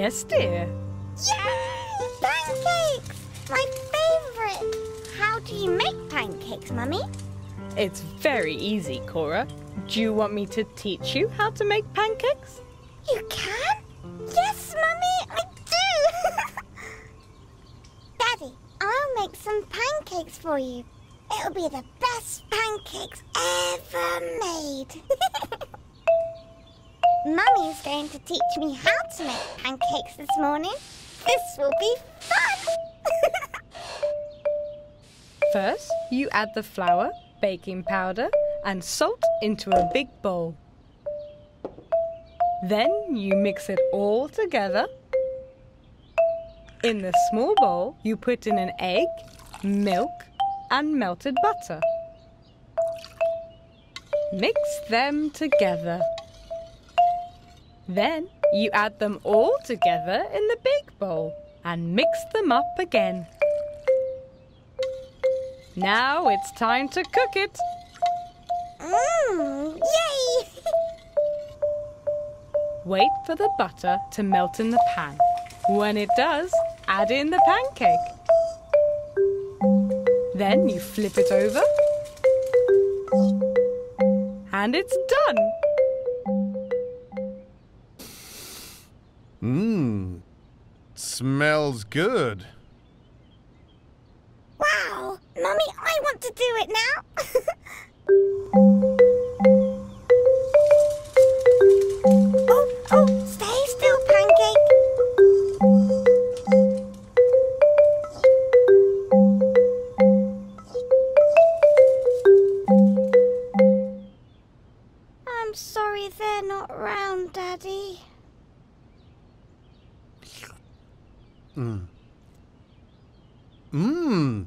Yes, dear. Yay! Pancakes! My favorite! How do you make pancakes, Mummy? It's very easy, Cora. Do you want me to teach you how to make pancakes? You can? Yes, Mummy, I do! Daddy, I'll make some pancakes for you. It'll be the best pancakes ever made. Mummy's going to teach me how to make pancakes this morning. This will be fun! First, you add the flour, baking powder, and salt into a big bowl. Then you mix it all together. In the small bowl, you put in an egg, milk, and melted butter. Mix them together. Then you add them all together in the big bowl and mix them up again. Now it's time to cook it. Mmm, yay! Wait for the butter to melt in the pan. When it does, add in the pancake. Then you flip it over. And it's done. Mmm. Smells good. wow! Mummy, I want to do it now! Mmm. Mmm.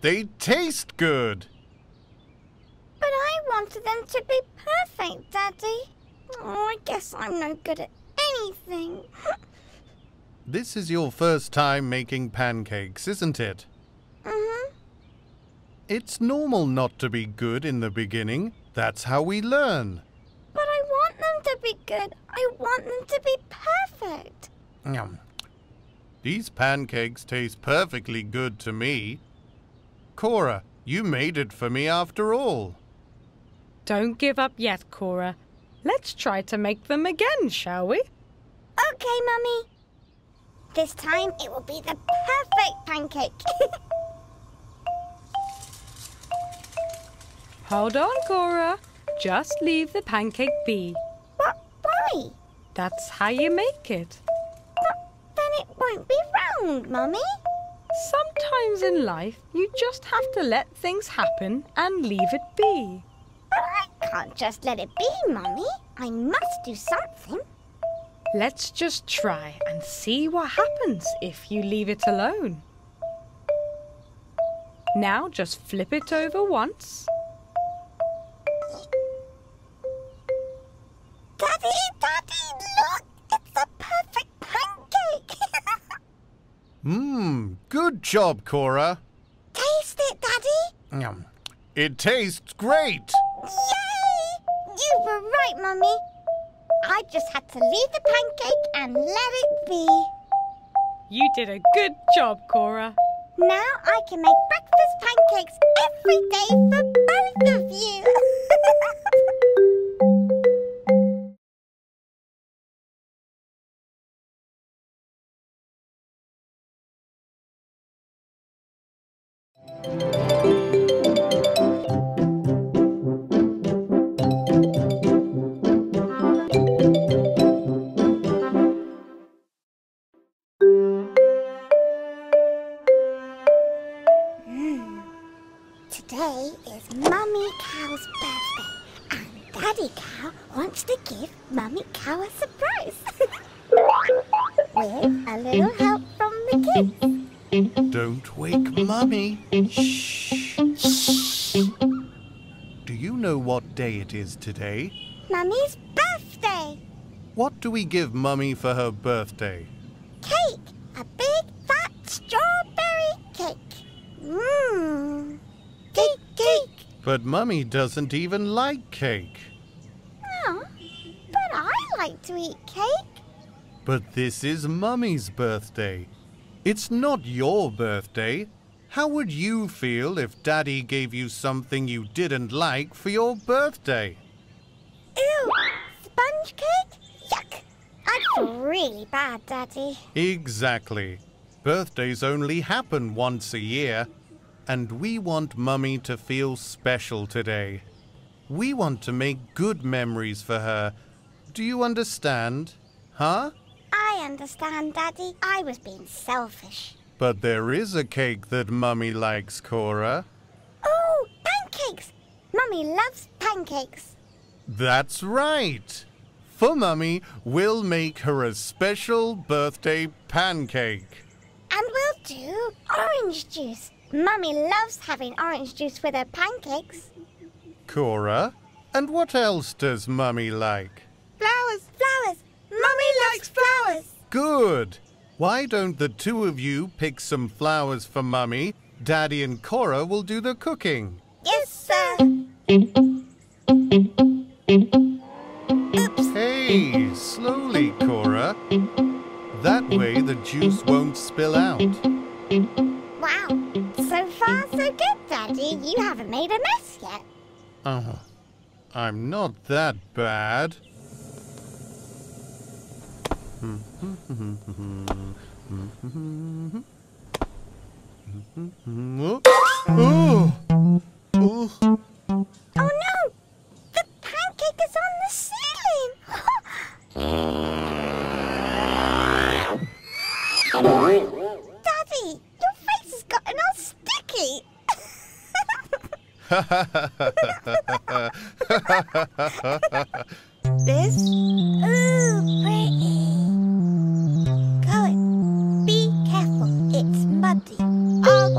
They taste good. But I wanted them to be perfect, Daddy. Oh, I guess I'm no good at anything. This is your first time making pancakes, isn't it? mm-hmm. It's normal not to be good in the beginning. That's how we learn. But I want them to be good. I want them to be perfect. Yum. These pancakes taste perfectly good to me. Cora, you made it for me after all. Don't give up yet, Cora. Let's try to make them again, shall we? Okay, Mummy. This time it will be the perfect pancake. Hold on, Cora. Just leave the pancake be. but why? That's how you make it. Won't be round, Mummy. Sometimes in life, you just have to let things happen and leave it be. But I can't just let it be, Mummy. I must do something. Let's just try and see what happens if you leave it alone. Now just flip it over once. Daddy, Mmm, good job, Cora. Taste it, Daddy! Yum. It tastes great. Yay! You were right, Mummy. I just had to leave the pancake and let it be. You did a good job, Cora. Now I can make breakfast pancakes every day for both of you. little help from the kids. Don't wake Mummy. Shh. Do you know what day it is today? Mummy's birthday. What do we give Mummy for her birthday? Cake. A big fat strawberry cake. Mmm. Cake, cake. But Mummy doesn't even like cake. Oh, but I like to eat cake. But this is Mummy's birthday. It's not your birthday. How would you feel if Daddy gave you something you didn't like for your birthday? Ew, sponge cake? Yuck. Feel really bad, Daddy. Exactly. Birthdays only happen once a year, and we want Mummy to feel special today. We want to make good memories for her. Do you understand? Huh? Understand, Daddy. I was being selfish. But there is a cake that Mummy likes, Cora. Oh, pancakes! Mummy loves pancakes. That's right. For Mummy, we'll make her a special birthday pancake. And we'll do orange juice. Mummy loves having orange juice with her pancakes. Cora, and what else does Mummy like? Flowers, flowers. Mummy likes flowers. Good. Why don't the two of you pick some flowers for Mummy? Daddy and Cora will do the cooking. Yes, sir. Oops. Hey, slowly, Cora. That way the juice won't spill out. Wow. So far, so good, Daddy. You haven't made a mess yet. Oh, I'm not that bad. Oh, oh, Oh no! The pancake is on the ceiling! Daddy, your face has gotten all sticky! this? Ooh,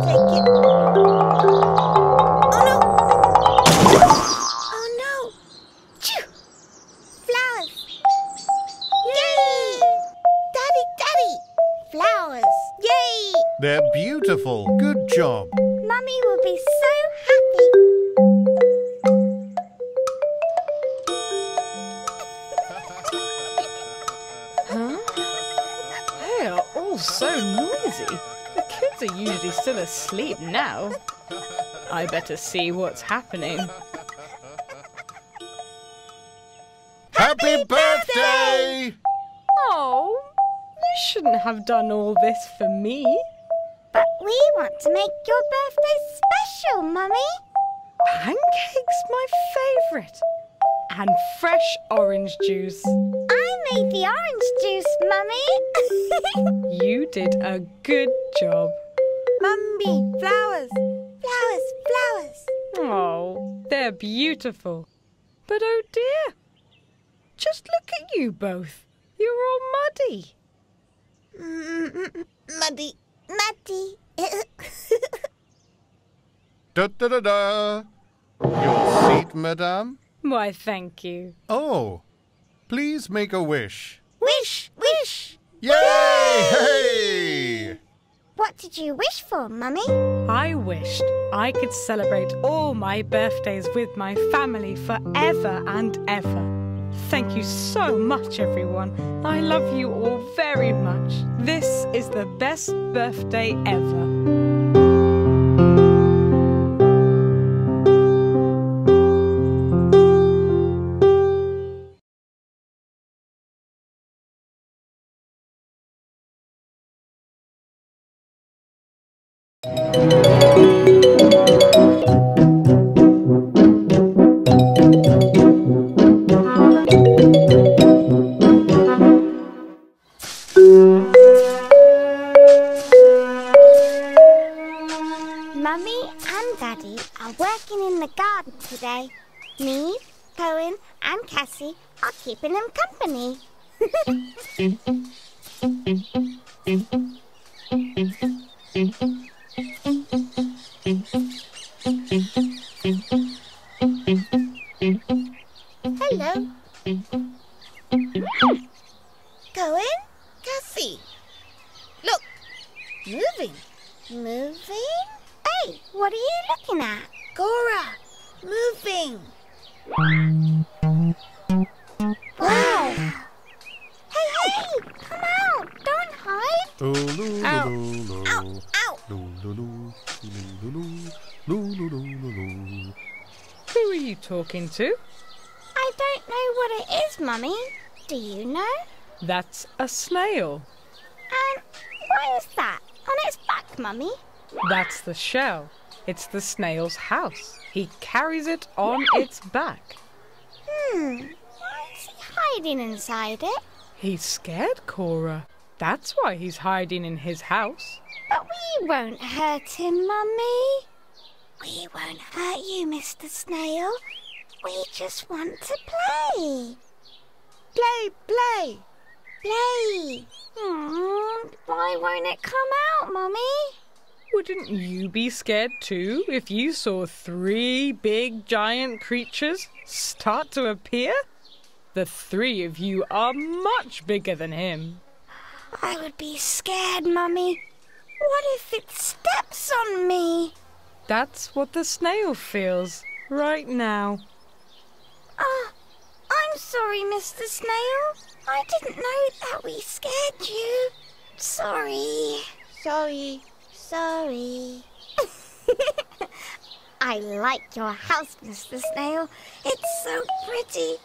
take it. Oh no! Oh no! Phew! Flowers! Yay! Daddy, Daddy! Flowers! Yay! they're beautiful. Good job. Mummy will be so happy. Huh? They are all so noisy. The kids are usually still asleep now. I better see what's happening. Happy birthday! Oh, you shouldn't have done all this for me. But we want to make your birthday special, Mummy. Pancakes, my favourite. And fresh orange juice. I made the orange juice, Mummy. You did a good job. Mummy, flowers. Flowers, flowers. Oh, they're beautiful. But oh dear, just look at you both. You're all muddy. Mm, muddy, muddy. Da da da da. Your seat, madame? Why, thank you. Oh, please make a wish. wish, wish. Yay! Hey! What did you wish for, Mummy? I wished I could celebrate all my birthdays with my family forever and ever. Thank you so much, everyone. I love you all very much. This is the best birthday ever. Are keeping them company. Hello. Who are you talking to? I don't know what it is, Mummy. Do you know? That's a snail. And what is that on its back, Mummy? That's the shell. It's the snail's house. He carries it on its back. Hmm. Why is he hiding inside it? He's scared, Cora. That's why he's hiding in his house. But we won't hurt him, Mummy. We won't hurt you, Mr. Snail. We just want to play. Play, play. Play. Hmm. Why won't it come out, Mummy? Wouldn't you be scared too if you saw three big giant creatures start to appear? The three of you are much bigger than him. I would be scared, Mummy. What if it steps on me? That's what the snail feels right now. Oh, I'm sorry, Mr. Snail. I didn't know that we scared you. Sorry. Sorry. Sorry. I like your house, Mr. Snail. It's so pretty.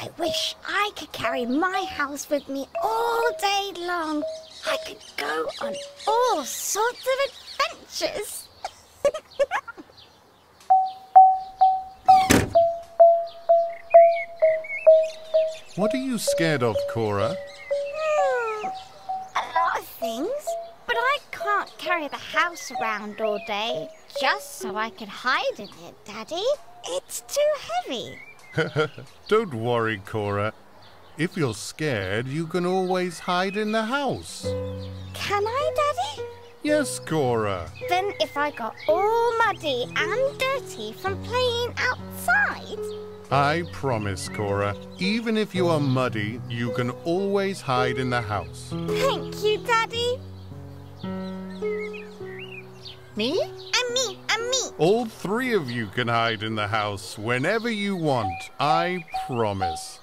I wish I could carry my house with me all day long. I could go on all sorts of adventures. What are you scared of, Cora? Hmm, a lot of things. But I can't carry the house around all day just so I could hide in it, Daddy. It's too heavy. Don't worry, Cora. If you're scared, you can always hide in the house. Can I, Daddy? Yes, Cora. Then if I got all muddy and dirty from playing outside, I promise, Cora. Even if you are muddy, you can always hide in the house. thank you, Daddy. Me? And me, and me. All three of you can hide in the house whenever you want. I promise.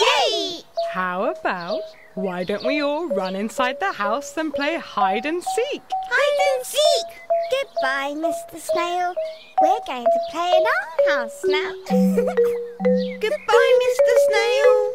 Yay! How about why don't we all run inside the house and play hide and seek? Hide and seek. Goodbye, Mr. Snail. We're going to play in our house now. Goodbye, Mr. Snail.